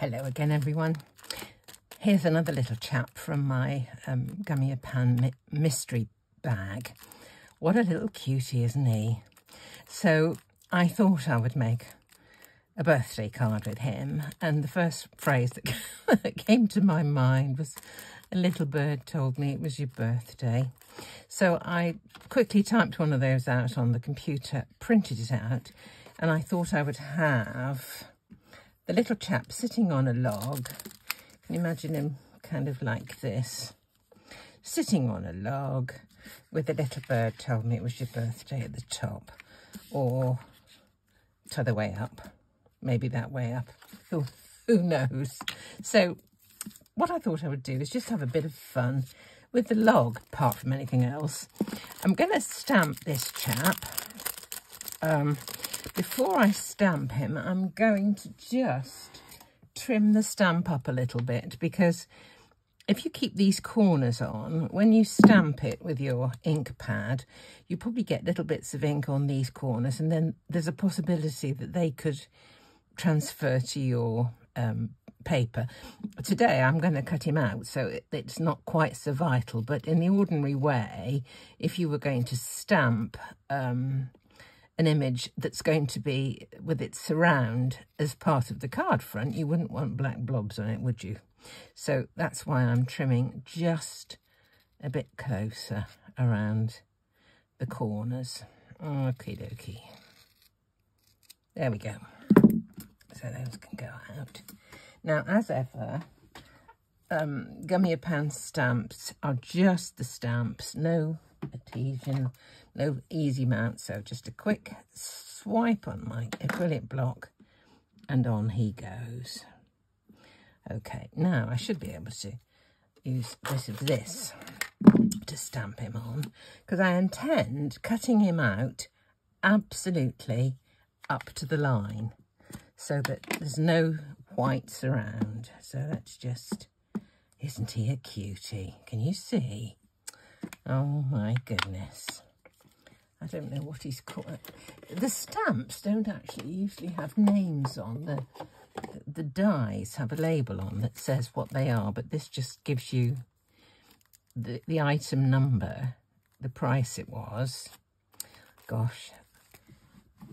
Hello again, everyone. Here's another little chap from my um, Gummiapan mystery bag. What a little cutie, isn't he? So I thought I would make a birthday card with him. And the first phrase that came to my mind was, a little bird told me it was your birthday. So I quickly typed one of those out on the computer, printed it out, and I thought I would have the little chap sitting on a log. Can you imagine him kind of like this? Sitting on a log with a little bird told me it was your birthday at the top. Or t'other way up. Maybe that way up. Who, who knows? So what I thought I would do is just have a bit of fun with the log, apart from anything else. I'm going to stamp this chap. Um, before I stamp him, I'm going to just trim the stamp up a little bit because if you keep these corners on, when you stamp it with your ink pad, you probably get little bits of ink on these corners and then there's a possibility that they could transfer to your um, paper. Today I'm going to cut him out so it, it's not quite so vital, but in the ordinary way, if you were going to stamp um, an image that's going to be with its surround as part of the card front, you wouldn't want black blobs on it, would you? So that's why I'm trimming just a bit closer around the corners. Okie dokie. There we go. So those can go out. Now, as ever, um, Gummiapan stamps are just the stamps, no adhesion, no easy mount. So just a quick swipe on my acrylic block and on he goes. Okay, now I should be able to use this of this to stamp him on because I intend cutting him out absolutely up to the line so that there's no whites around. So that's just, isn't he a cutie? Can you see? Oh my goodness. I don't know what he's called. The stamps don't actually usually have names on. The, the dies have a label on that says what they are, but this just gives you the, the item number, the price it was. Gosh,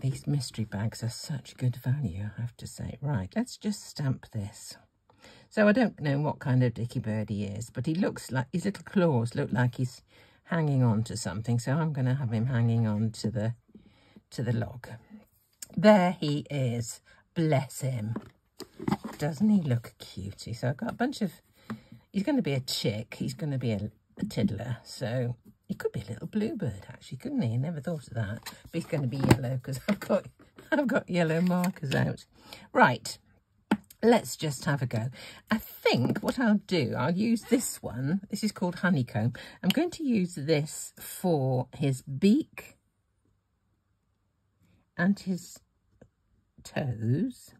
these mystery bags are such good value, I have to say. Right, let's just stamp this. So I don't know what kind of dicky bird he is, but he looks like, his little claws look like he's hanging on to something. So I'm going to have him hanging on to the, to the log. There he is. Bless him. Doesn't he look cutie? So I've got a bunch of, he's going to be a chick. He's going to be a, a tiddler. So he could be a little bluebird, actually, couldn't he? I never thought of that. But he's going to be yellow because I've got, I've got yellow markers out. Right let's just have a go. I think what I'll do, I'll use this one. This is called Honeycomb. I'm going to use this for his beak and his toes.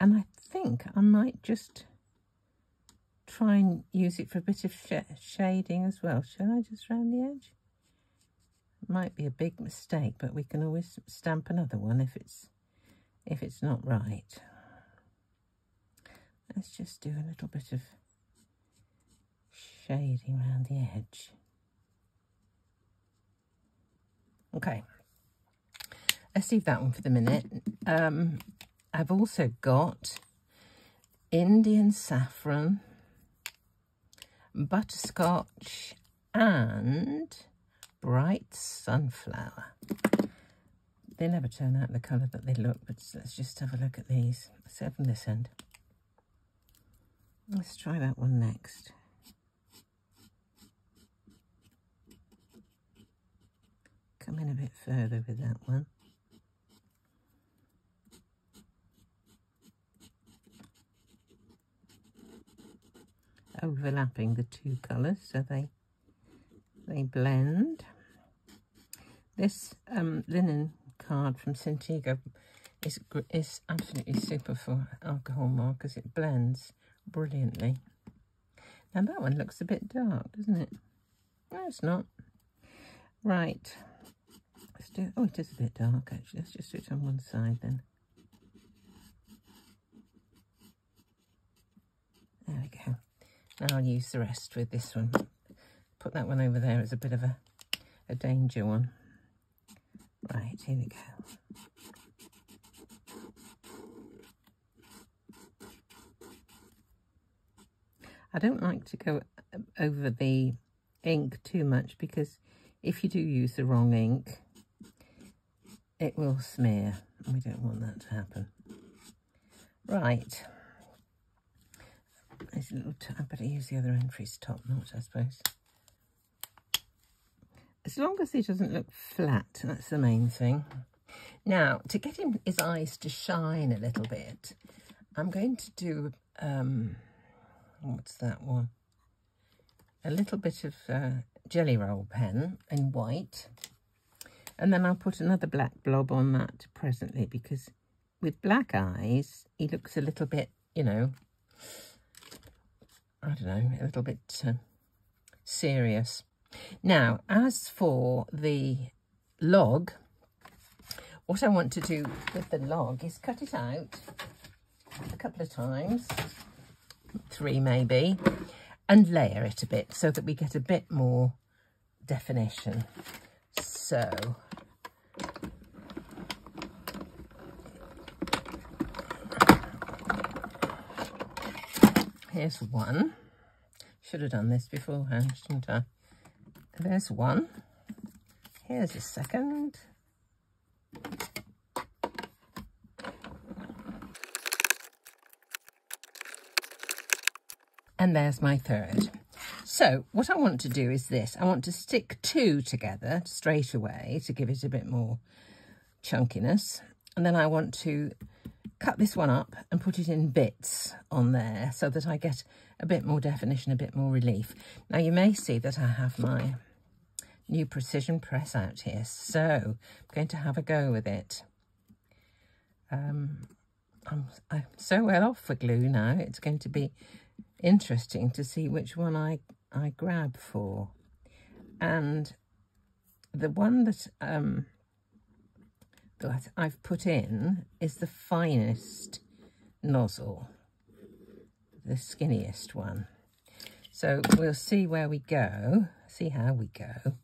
And I think I might just try and use it for a bit of sh shading as well. Shall I just round the edge? Might be a big mistake, but we can always stamp another one if it's if it's not right. Let's just do a little bit of shading around the edge. Okay, let's leave that one for the minute. Um, I've also got Indian saffron, butterscotch and bright sunflower. They never turn out the colour that they look, but let's just have a look at these. Let's from this end. Let's try that one next. Come in a bit further with that one. Overlapping the two colours so they they blend. This um, linen card from Syntego is, is absolutely super for alcohol markers. It blends brilliantly. Now that one looks a bit dark, doesn't it? No, it's not. Right. Let's do, oh, it is a bit dark, actually. Let's just do it on one side, then. There we go. Now I'll use the rest with this one. Put that one over there as a bit of a, a danger one. Right, here we go. I don't like to go over the ink too much because if you do use the wrong ink, it will smear. We don't want that to happen. Right. There's a little, I better use the other end for his top knot, I suppose. As long as he doesn't look flat, that's the main thing. Now, to get him his eyes to shine a little bit, I'm going to do, um, what's that one? A little bit of uh, Gelly Roll pen in white. And then I'll put another black blob on that presently because with black eyes, he looks a little bit, you know, I don't know, a little bit uh, serious. Now, as for the log, what I want to do with the log is cut it out a couple of times, three maybe, and layer it a bit so that we get a bit more definition. So, here's one. Should have done this beforehand, shouldn't I? There's one. Here's a second. And there's my third. So what I want to do is this. I want to stick two together straight away to give it a bit more chunkiness. And then I want to cut this one up and put it in bits on there so that I get a bit more definition, a bit more relief. Now you may see that I have my new precision press out here. So I'm going to have a go with it. Um, I'm, I'm so well off for glue now. It's going to be interesting to see which one I, I grab for. And the one that um, that I've put in is the finest nozzle, the skinniest one. So we'll see where we go, see how we go.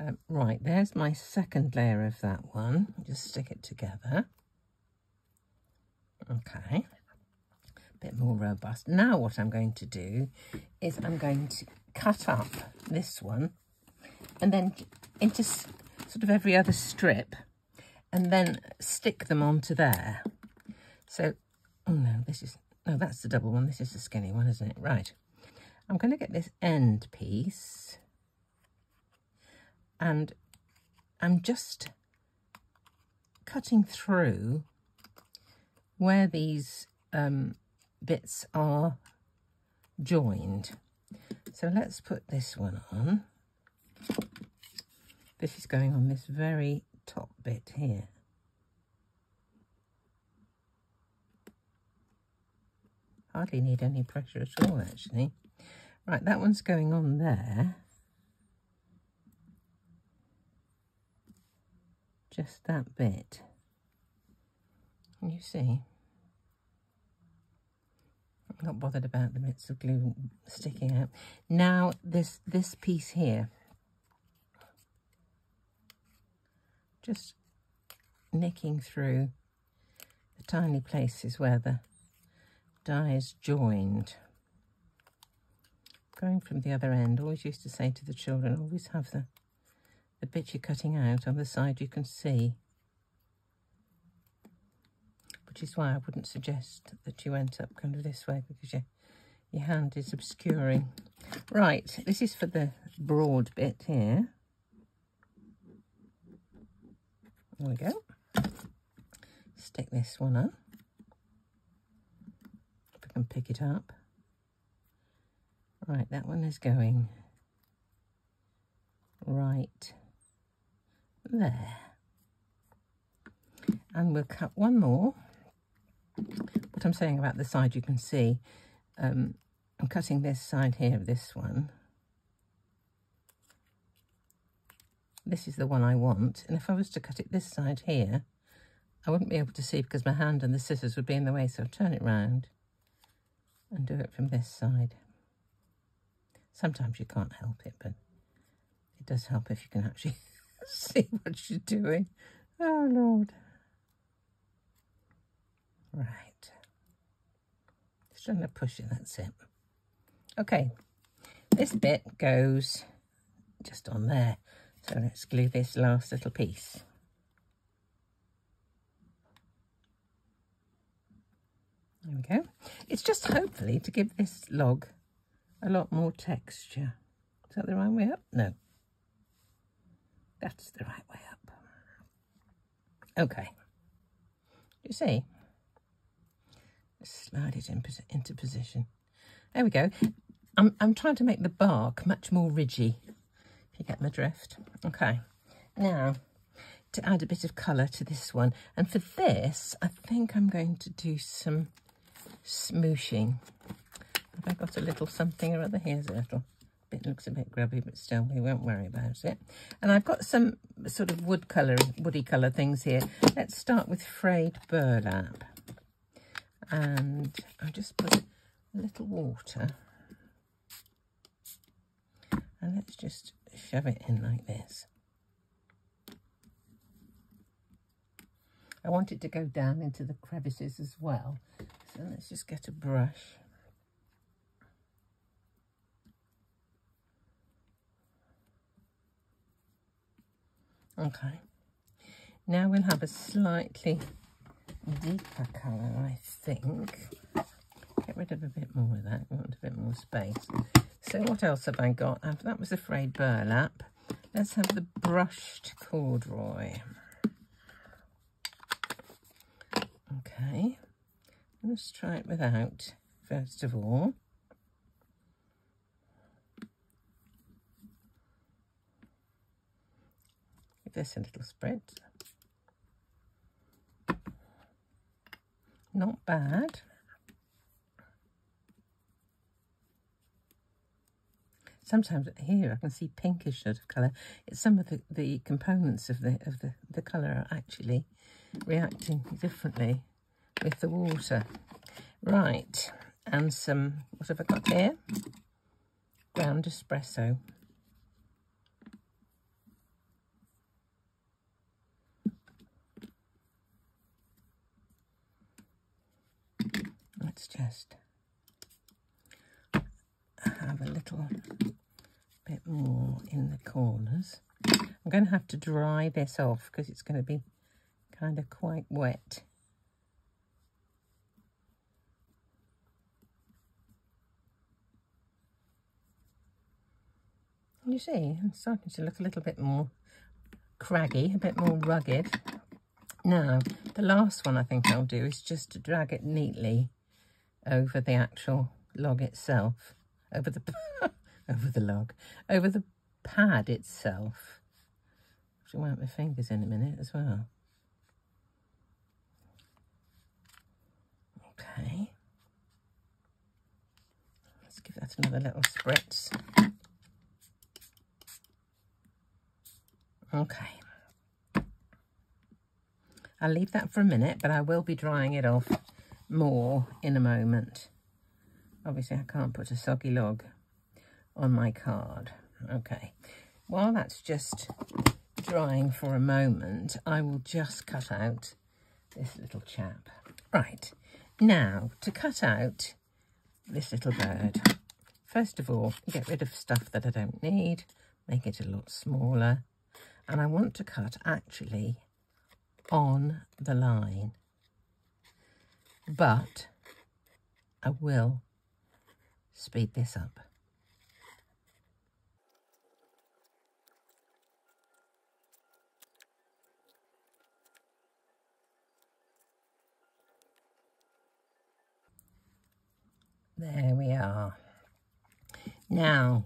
Um, right, there's my second layer of that one. Just stick it together. Okay, bit more robust. Now what I'm going to do is I'm going to cut up this one and then into sort of every other strip and then stick them onto there. So, oh no, this is, no, that's the double one. This is the skinny one, isn't it? Right. I'm going to get this end piece and I'm just cutting through where these um, bits are joined. So let's put this one on. This is going on this very top bit here. Hardly need any pressure at all, actually. Right, that one's going on there. Just that bit. Can you see? Not bothered about the bits of glue sticking out. Now, this, this piece here, just nicking through the tiny places where the die is joined. Going from the other end, always used to say to the children, always have the, the bit you're cutting out on the side you can see. Is why I wouldn't suggest that you went up kind of this way because your, your hand is obscuring. Right, this is for the broad bit here. There we go. Stick this one on. If I can pick it up. Right, that one is going right there. And we'll cut one more. What I'm saying about the side, you can see um, I'm cutting this side here of this one. this is the one I want. And if I was to cut it this side here, I wouldn't be able to see because my hand and the scissors would be in the way. So I'll turn it round and do it from this side. Sometimes you can't help it, but it does help if you can actually see what you're doing. Oh, Lord. Right. Just trying to push it, that's it. Okay, this bit goes just on there. So let's glue this last little piece. There we go. It's just hopefully to give this log a lot more texture. Is that the right way up? No. That's the right way up. Okay. You see? Slide it in, into position. There we go. I'm, I'm trying to make the bark much more ridgy, if you get my drift. Okay. Now, to add a bit of colour to this one. And for this, I think I'm going to do some smooshing. Have I got a little something or other? Here's a little bit, looks a bit grubby, but still, we won't worry about it. And I've got some sort of wood colour, woody colour things here. Let's start with frayed burlap. And I'll just put a little water. And let's just shove it in like this. I want it to go down into the crevices as well. So let's just get a brush. Okay. Now we'll have a slightly deeper colour, I think. Get rid of a bit more of that. We want a bit more space. So what else have I got? That was a frayed burlap. Let's have the brushed corduroy. Okay. Let's try it without, first of all. Give this a little spread. Not bad. Sometimes here I can see pinkish sort of colour. It's some of the, the components of the of the, the colour are actually reacting differently with the water. Right, and some, what have I got here? Ground espresso. Let's just have a little bit more in the corners. I'm going to have to dry this off because it's going to be kind of quite wet. You see, I'm starting to look a little bit more craggy, a bit more rugged. Now, the last one I think I'll do is just to drag it neatly over the actual log itself, over the over the log, over the pad itself. I wipe my fingers in a minute as well. Okay. Let's give that another little spritz. Okay. I'll leave that for a minute, but I will be drying it off more in a moment. Obviously, I can't put a soggy log on my card. Okay. While that's just drying for a moment, I will just cut out this little chap. Right. Now, to cut out this little bird, first of all, get rid of stuff that I don't need, make it a lot smaller and I want to cut actually on the line but I will speed this up. There we are. Now,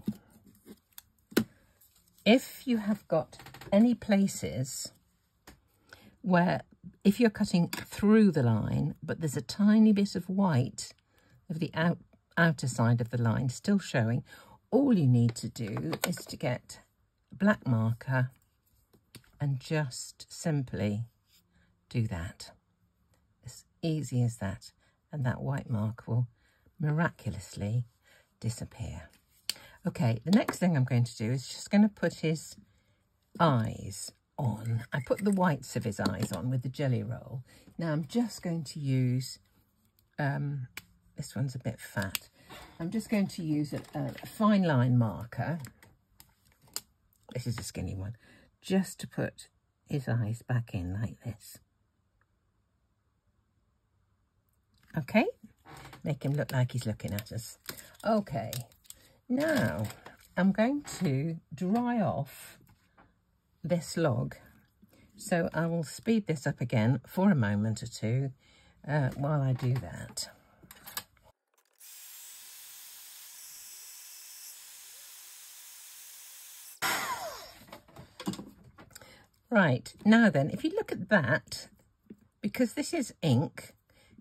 if you have got any places where if you're cutting through the line, but there's a tiny bit of white of the out, outer side of the line still showing, all you need to do is to get a black marker and just simply do that. As easy as that. And that white mark will miraculously disappear. Okay, the next thing I'm going to do is just going to put his eyes on. I put the whites of his eyes on with the Gelly Roll. Now I'm just going to use, um, this one's a bit fat. I'm just going to use a, a fine line marker. This is a skinny one. Just to put his eyes back in like this. Okay, make him look like he's looking at us. Okay, now I'm going to dry off this log. So I will speed this up again for a moment or two uh, while I do that. Right, now then, if you look at that, because this is ink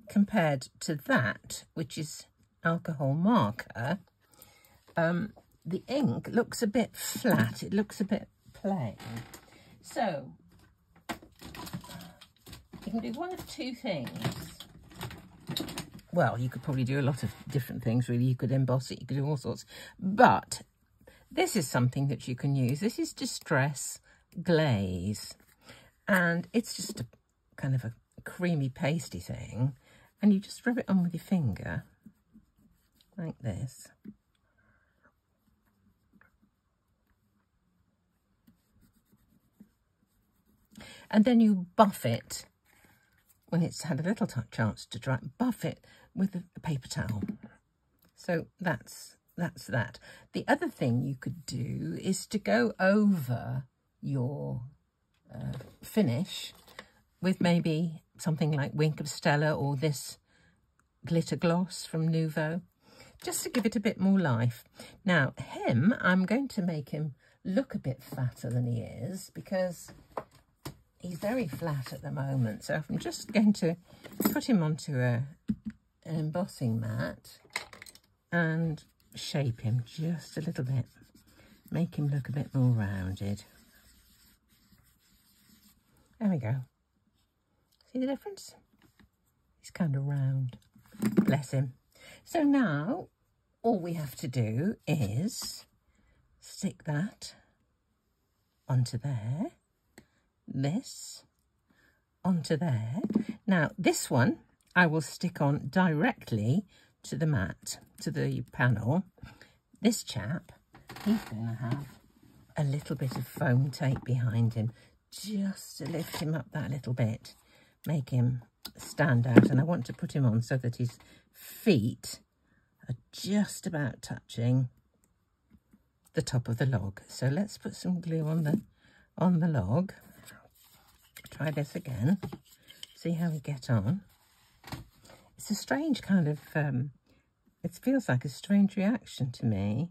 compared to that, which is alcohol marker, um, the ink looks a bit flat. It looks a bit plain. So, you can do one of two things. Well, you could probably do a lot of different things, really. You could emboss it, you could do all sorts. But this is something that you can use. This is Distress glaze. And it's just a kind of a creamy pasty thing. And you just rub it on with your finger like this. And then you buff it when it's had a little chance to dry buff it with a paper towel. So that's that's that. The other thing you could do is to go over your uh, finish with maybe something like Wink of Stella or this glitter gloss from Nuvo, just to give it a bit more life. Now, him, I'm going to make him look a bit fatter than he is because he's very flat at the moment. So I'm just going to put him onto a, an embossing mat and shape him just a little bit. Make him look a bit more rounded. There we go. See the difference? He's kind of round. Bless him. So now all we have to do is stick that onto there, this onto there. Now this one I will stick on directly to the mat, to the panel. This chap, he's going to have a little bit of foam tape behind him just to lift him up that little bit, make him stand out. And I want to put him on so that his feet are just about touching the top of the log. So let's put some glue on the on the log. Try this again. See how we get on. It's a strange kind of, um, it feels like a strange reaction to me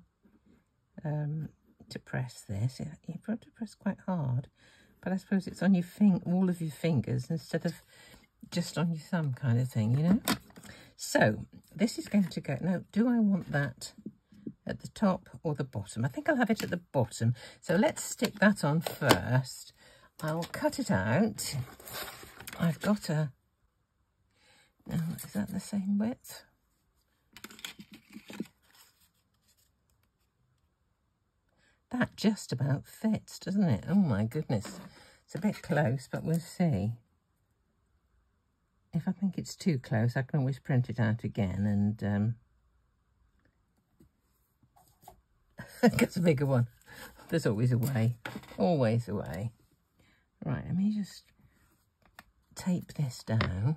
um, to press this. You've got to press quite hard but I suppose it's on your fing all of your fingers instead of just on your thumb kind of thing, you know? So this is going to go, now do I want that at the top or the bottom? I think I'll have it at the bottom. So let's stick that on first. I'll cut it out. I've got a, now is that the same width? That just about fits, doesn't it? Oh my goodness. A bit close, but we'll see. If I think it's too close, I can always print it out again and um, get a bigger one. There's always a way. Always a way. Right, let me just tape this down.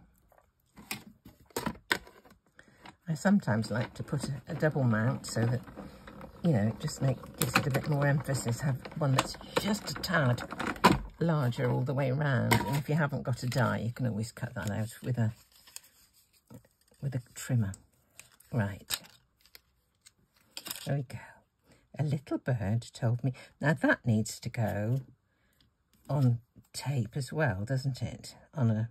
I sometimes like to put a, a double mount so that you know, just make gives it a bit more emphasis. Have one that's just a tad larger all the way around. And if you haven't got a die, you can always cut that out with a with a trimmer. Right. There we go. A little bird told me. Now that needs to go on tape as well, doesn't it? On a.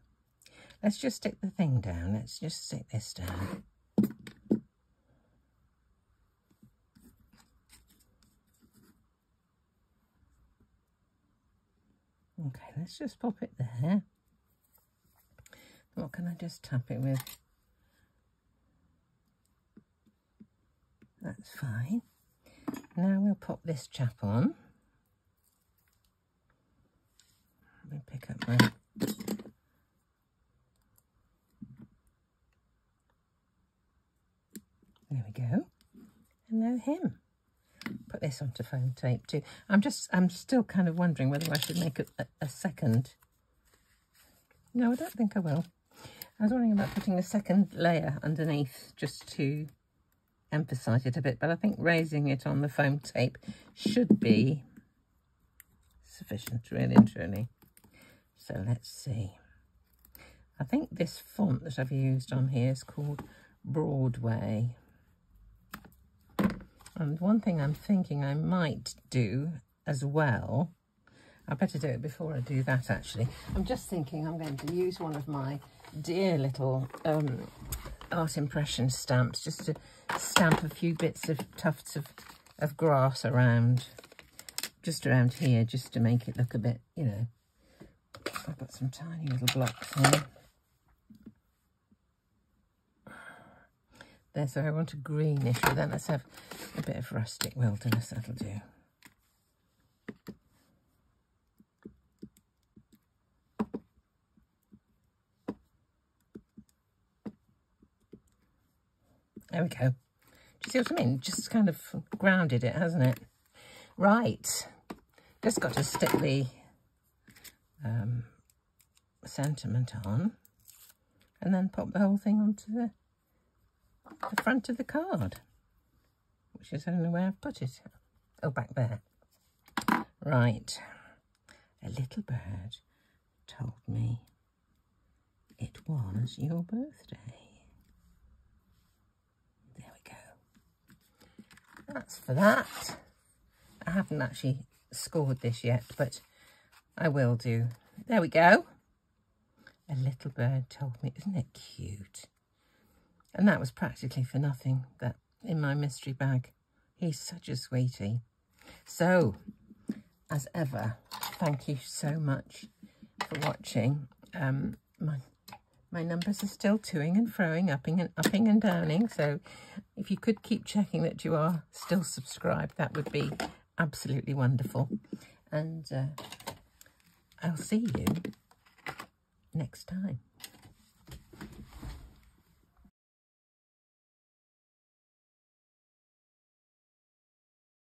Let's just stick the thing down. Let's just stick this down. Okay, let's just pop it there. What can I just tap it with? That's fine. Now we'll pop this chap on. Let me pick up my... There we go. And now him. Put this onto foam tape too. I'm just, I'm still kind of wondering whether I should make a, a, a second. No, I don't think I will. I was wondering about putting a second layer underneath just to emphasize it a bit, but I think raising it on the foam tape should be sufficient, really and truly. So let's see. I think this font that I've used on here is called Broadway. And one thing I'm thinking I might do as well, I better do it before I do that actually. I'm just thinking I'm going to use one of my dear little um, art impression stamps just to stamp a few bits of tufts of, of grass around, just around here, just to make it look a bit, you know. I've got some tiny little blocks here. There, so I want a greenish, but then let's have a bit of rustic wilderness, that'll do. There we go. Do you see what I mean? Just kind of grounded it, hasn't it? Right. Just got to stick the um, sentiment on and then pop the whole thing onto the, the front of the card, which is only way I've put it. Oh, back there. Right. A little bird told me it was your birthday. There we go. That's for that. I haven't actually scored this yet, but I will do. There we go. A little bird told me, isn't it cute? And that was practically for nothing, that in my mystery bag. He's such a sweetie. So, as ever, thank you so much for watching. Um, my my numbers are still toing and froing, upping and upping and downing. So if you could keep checking that you are still subscribed, that would be absolutely wonderful. And uh, I'll see you next time.